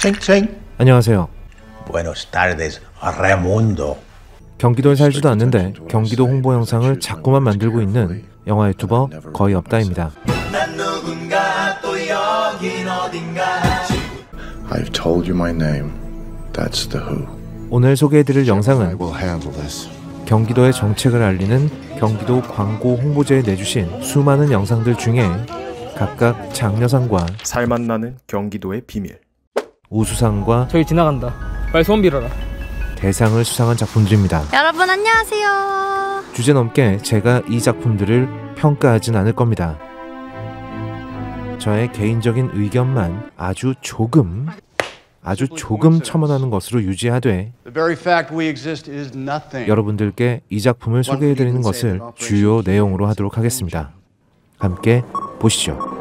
Ching. 안녕하세요. Buenos tardes, Raimundo. 경기도에 살지도 않는데 경기도 홍보 영상을 자꾸만 만들고 있는 영화 유튜버 거의 없다입니다. I've told you my name. That's the who. 오늘 소개해드릴 영상은 will handle this. 경기도의 정책을 알리는 경기도 광고 홍보제에 내주신 수많은 영상들 중에 각각 장려상과 살맛 나는 경기도의 비밀. 우수상과 저기 지나간다. 빨리 소원 빌어라. 대상을 수상한 작품들입니다. 여러분 안녕하세요. 주제 넘게 제가 이 작품들을 평가하진 않을 겁니다. 저의 개인적인 의견만 아주 조금, 아주 조금 첨언하는 것으로 유지하되. 여러분들께 이 작품을 소개해드리는 것을 주요 내용으로 하도록 하겠습니다. 함께 보시죠.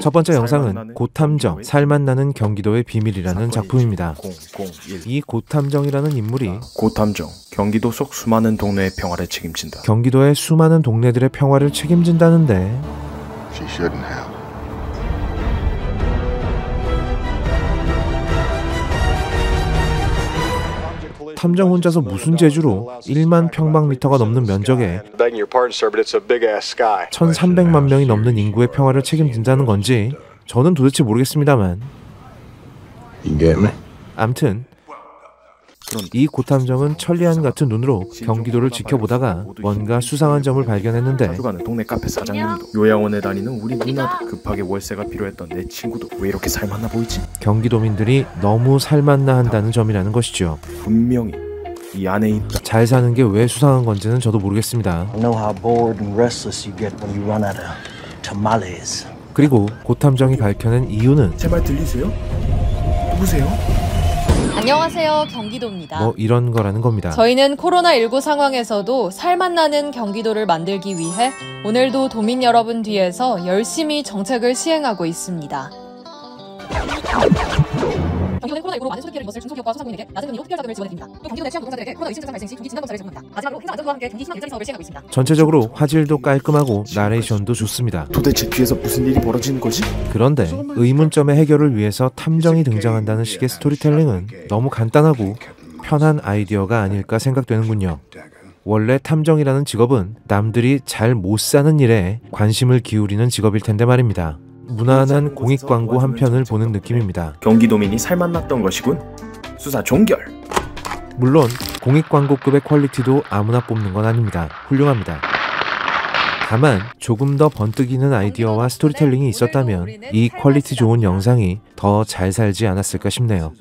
첫 번째 영상은 고탐정, 살맛 나는 경기도의 비밀이라는 작품입니다. 001. 이 고탐정이라는 인물이 고탐정, 경기도 속 수많은 동네의 평화를 책임진다. 경기도의 수많은 동네들의 평화를 책임진다는데 탐정 혼자서 무슨 재주로 1만 평방미터가 넘는 면적에 Begging your pardon, sir, but it's a big ass sky. 1300만 명이 넘는 인구의 평화를 책임진다는 건지 저는 도대체 모르겠습니다만? 암튼 이 고탐정은 천리안 같은 눈으로 경기도를 지켜보다가 뭔가 수상한 점을 발견했는데 가는 동네 카페 사장님도 요양원에 다니는 우리 누나도 급하게 월세가 필요했던 내 친구도 왜 이렇게 살만나 보이지? 경기도민들이 너무 살맛나 한다는 점이라는 것이죠. 분명히 이 안에 있다. 잘 사는 게 왜 수상한 건지는 저도 모르겠습니다. I know how bored and restless you get when you run out of tamales. 그리고 고탐정이 밝혀낸 이유는 제말 들리세요? 누구세요? 안녕하세요. 경기도입니다. 뭐 이런 거라는 겁니다. 저희는 코로나19 상황에서도 살맛 나는 경기도를 만들기 위해 오늘도 도민 여러분 뒤에서 열심히 정책을 시행하고 있습니다. 경기도는 코로나 19로 많은 소득기를 입었을 중소기업과 소상공인에게 낮은 금리로 특별 자금을 지원해드립니다. 또 경기도 내 취약 노동자들에게 코로나 의심 증상 발생 시 경기 진단 검사를 제공합니다. 마지막으로 행정 안전부와 함께 경기 희망 일자리 사업을 시행하고 있습니다. 전체적으로 화질도 깔끔하고 나레이션도 좋습니다. 도대체 뒤에서 무슨 일이 벌어지는 거지? 그런데 의문점의 해결을 위해서 탐정이 등장한다는 식의 스토리텔링은 너무 간단하고 편한 아이디어가 아닐까 생각되는군요. 원래 탐정이라는 직업은 남들이 잘 못 사는 일에 관심을 기울이는 직업일 텐데 말입니다. 무난한 공익 광고 한 편을 보는 느낌입니다. 경기도민이 살맛났던 것이군. 수사 종결. 물론 공익 광고급의 퀄리티도 아무나 뽑는 건 아닙니다. 훌륭합니다. 다만 조금 더 번뜩이는 아이디어와 스토리텔링이 있었다면 이 퀄리티 좋은 영상이 더 잘 살지 않았을까 싶네요.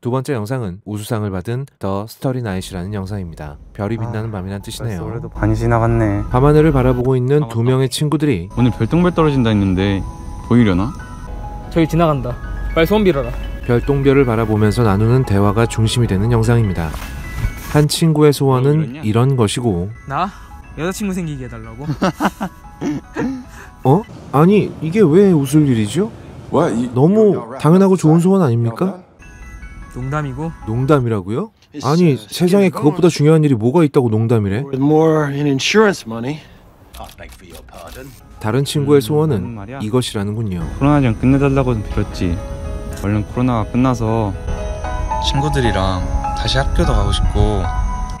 두 번째 영상은 우수상을 받은 The Starry Night이라는 영상입니다. 별이 빛나는 밤이란 뜻이네요. 올해도 반이 지나갔네. 밤하늘을 바라보고 있는 두 명의 친구들이 오늘 별똥별 떨어진다 했는데 보이려나? 저기 지나간다. 빨리 소원 빌어라. 별똥별을 바라보면서 나누는 대화가 중심이 되는 영상입니다. 한 친구의 소원은 이런 것이고 나 여자친구 생기게 해달라고. 어? 아니 이게 왜 웃을 일이죠? 너무 당연하고 좋은 소원 아닙니까? 농담이고 농담이라고요? 아니 세상에 그것보다 중요한 일이 뭐가 있다고 농담이래? 다른 친구의 음, 소원은 말이야. 이것이라는군요. 코로나 좀 끝내달라고 빌었지. 얼른 코로나가 끝나서 친구들이랑 다시 학교도 가고 싶고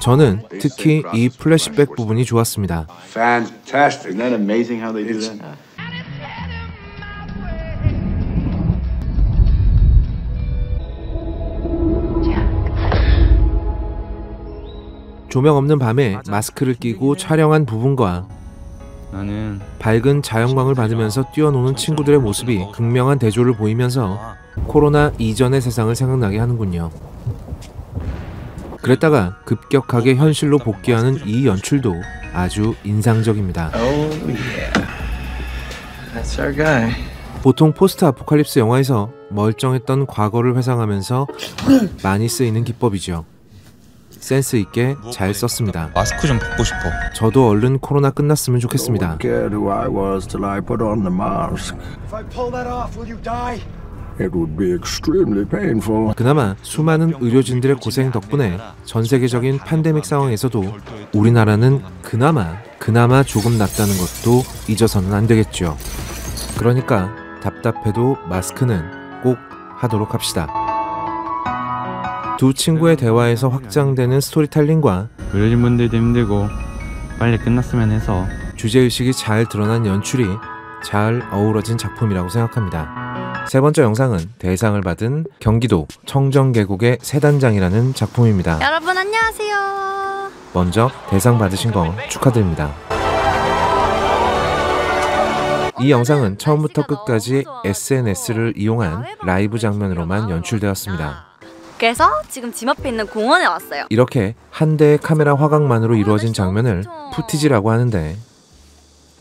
저는 특히 이 플래시백 부분이 좋았습니다. Fantastic. Isn't that amazing how they do that? 조명 없는 밤에 마스크를 끼고 촬영한 부분과 나는 밝은 자연광을 받으면서 뛰어노는 친구들의 모습이 극명한 대조를 보이면서 코로나 이전의 세상을 생각나게 하는군요. 그랬다가 급격하게 현실로 복귀하는 이 연출도 아주 인상적입니다. Oh yeah. That's our guy. 보통 포스트 아포칼립스 영화에서 멀쩡했던 과거를 회상하면서 많이 쓰이는 기법이죠. 센스 있게 잘 썼습니다. 마스크 좀 벗고 싶어. 저도 얼른 코로나 끝났으면 좋겠습니다. 그나마 수많은 의료진들의 고생 덕분에 전 세계적인 팬데믹 상황에서도 우리나라는 그나마 그나마 조금 낫다는 것도 잊어서는 안 되겠죠. 그러니까 답답해도 마스크는 꼭 하도록 합시다. 두 친구의 대화에서 확장되는 스토리텔링과 의료진 분들도 힘들고 빨리 끝났으면 해서 주제의식이 잘 드러난 연출이 잘 어우러진 작품이라고 생각합니다. 세 번째 영상은 대상을 받은 경기도 청정계곡의 세단장이라는 작품입니다. 여러분 안녕하세요. 먼저 대상 받으신 거 축하드립니다. 이 영상은 처음부터 끝까지 SNS를 이용한 라이브 장면으로만 연출되었습니다. 그래서 지금 집 앞에 있는 공원에 왔어요. 이렇게 한 대의 카메라 화각만으로 이루어진 장면을 footage라고 하는데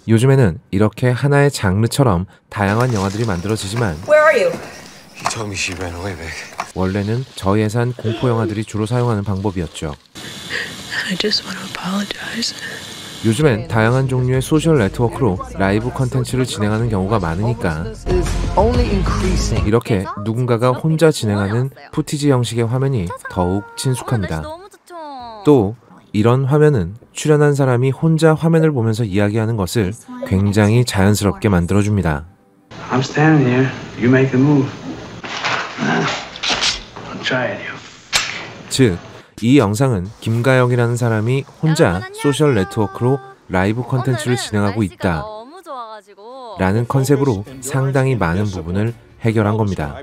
요즘에는 이렇게 하나의 장르처럼 다양한 영화들이 만들어지지만 Where are you? He told me she ran away back. 원래는 저예산 공포 영화들이 주로 사용하는 방법이었죠. 요즘엔 다양한 종류의 소셜 네트워크로 라이브 컨텐츠를 진행하는 경우가 많으니까 이렇게 누군가가 혼자 진행하는 footage 형식의 화면이 더욱 친숙합니다. 또 이런 화면은 출연한 사람이 혼자 화면을 보면서 이야기하는 것을 굉장히 자연스럽게 만들어줍니다. I'm standing here. You make the move. Don't try it, you. 즉, 이 영상은 김가영이라는 사람이 혼자 소셜 네트워크로 라이브 컨텐츠를 진행하고 있다. 라는 컨셉으로 상당히 많은 부분을 해결한 겁니다.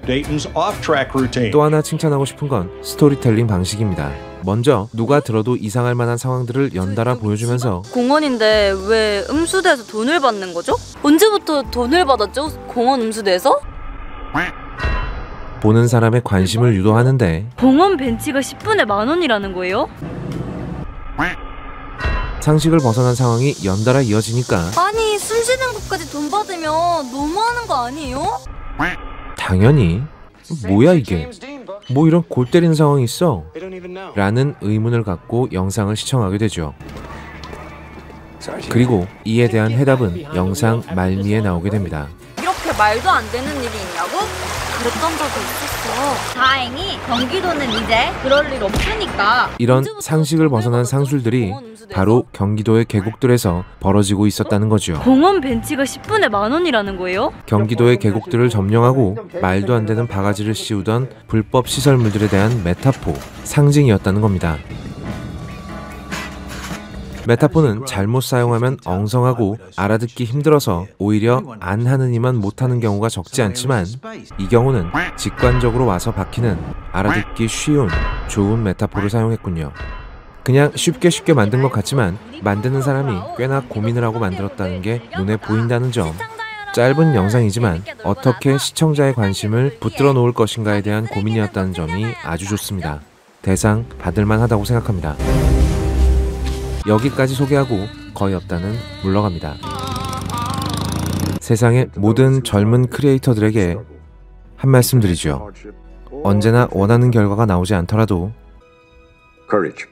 또 하나 칭찬하고 싶은 건 스토리텔링 방식입니다. 먼저 누가 들어도 이상할 만한 상황들을 연달아 보여주면서 공원인데 왜 음수대에서 돈을 받는 거죠? 언제부터 돈을 받았죠? 공원 음수대에서? 보는 사람의 관심을 유도하는데. 공원 벤치가 10분에 만 원이라는 거예요? 상식을 벗어난 상황이 연달아 이어지니까. 아니 숨 쉬는 것까지 돈 받으면 너무하는 거 아니에요? 당연히. 뭐야 이게? 뭐 이런 골 때리는 상황이 있어? 라는 의문을 갖고 영상을 시청하게 되죠. 그리고 이에 대한 해답은 영상 말미에 나오게 됩니다. 이렇게 말도 안 되는 일이 있냐고? 그랬던 적이 있었어. 다행히 경기도는 이제 그럴 일 없으니까. 이런 상식을 벗어난 상술들이 바로 경기도의 계곡들에서 벌어지고 있었다는 거죠. 공원 벤치가 10분에 만 원이라는 거예요? 경기도의 계곡들을 점령하고 말도 안 되는 바가지를 씌우던 불법 시설물들에 대한 메타포, 상징이었다는 겁니다. 메타포는 잘못 사용하면 엉성하고 알아듣기 힘들어서 오히려 안 하는 이만 못하는 경우가 적지 않지만 이 경우는 직관적으로 와서 박히는 알아듣기 쉬운 좋은 메타포를 사용했군요. 그냥 쉽게 쉽게 만든 것 같지만 만드는 사람이 꽤나 고민을 하고 만들었다는 게 눈에 보인다는 점. 짧은 영상이지만 어떻게 시청자의 관심을 붙들어 놓을 것인가에 대한 고민이었다는 점이 아주 좋습니다. 대상 받을만 하다고 생각합니다. 여기까지 소개하고 거의 없다는 물러갑니다. 세상의 모든 젊은 크리에이터들에게 한 말씀 드리죠. 언제나 원하는 결과가 나오지 않더라도 Courage.